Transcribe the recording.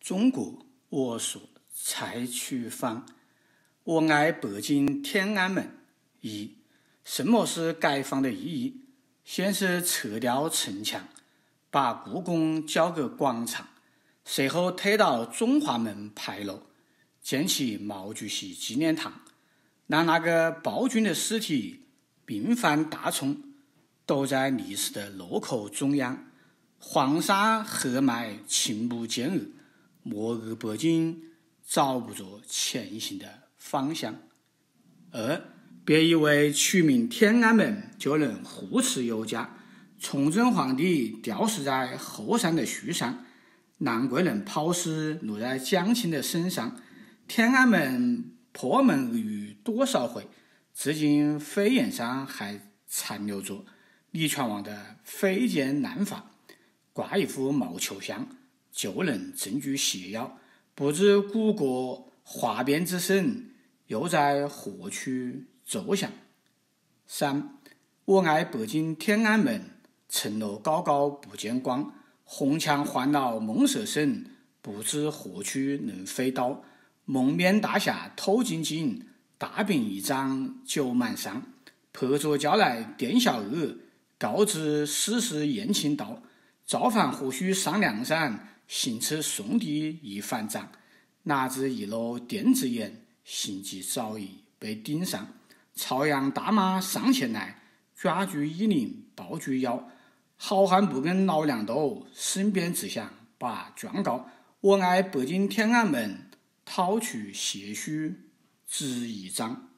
中国，我说蔡曲坊。我爱北京天安门。一，什么是改坊的意义？先是撤掉城墙，把故宫交给广场，随后推到中华门牌楼，建起毛主席纪念堂，让那个暴君的尸体并犯大冲，堵在历史的路口中央，黄沙黑脉，秦墓奸恶。末日北京找不着前行的方向。二，别以为取名天安门就能护持有家。崇祯皇帝吊死在后山的树上，难怪能抛尸落在蒋钦的身上。天安门破门而入多少回，至今飞檐上还残留着李全旺的飞剑难法，挂一幅毛球像。就能证据邪妖，不知古国哗变之神又在何处奏响？三，我爱北京天安门，城楼高高不见光，红墙环绕梦色深，不知何处能飞刀。蒙面大侠透晶晶，大饼一张酒满山。拍桌叫来店小二，告知世事宴请到，造反何须上梁山？行刺宋帝一反掌，哪知一落电子眼，行迹早已被盯上。朝阳大马上前来，抓住衣领抱住腰。好汉不跟老娘斗，身边只想把状告。我爱北京天安门，掏出血书纸一张。